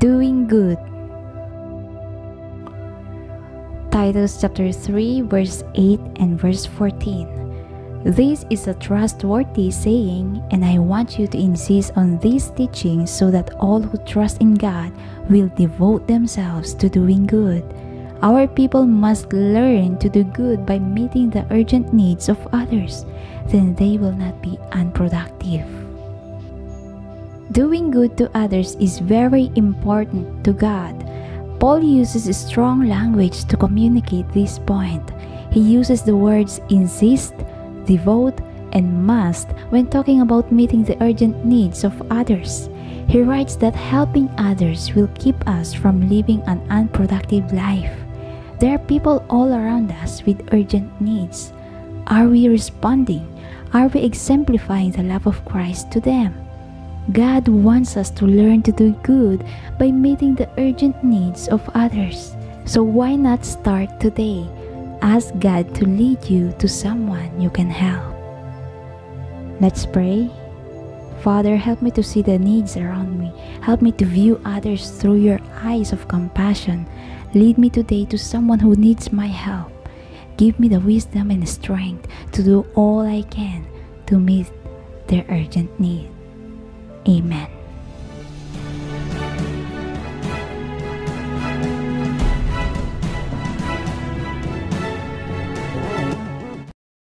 doing good. Titus chapter 3 verse 8 and verse 14. This is a trustworthy saying and I want you to insist on this teaching so that all who trust in God will devote themselves to doing good. Our people must learn to do good by meeting the urgent needs of others, then they will not be unproductive. Doing good to others is very important to God. Paul uses strong language to communicate this point. He uses the words insist, devote, and must when talking about meeting the urgent needs of others. He writes that helping others will keep us from living an unproductive life. There are people all around us with urgent needs. Are we responding? Are we exemplifying the love of Christ to them? God wants us to learn to do good by meeting the urgent needs of others. So why not start today? Ask God to lead you to someone you can help. Let's pray. Father, help me to see the needs around me. Help me to view others through your eyes of compassion. Lead me today to someone who needs my help. Give me the wisdom and strength to do all I can to meet their urgent need. Amen.